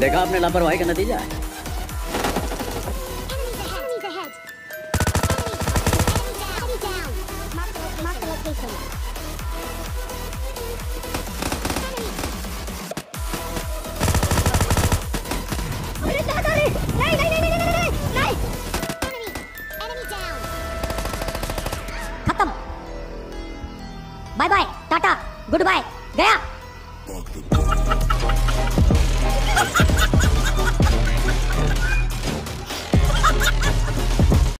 देखा आपने लापरवाही का नतीजा है Enemies ahead. Enemy down. Mark the mark the location. अरे दादा रे नहीं नहीं नहीं नहीं नहीं नहीं enemy enemy down खत्म bye bye tata good bye गया Mark the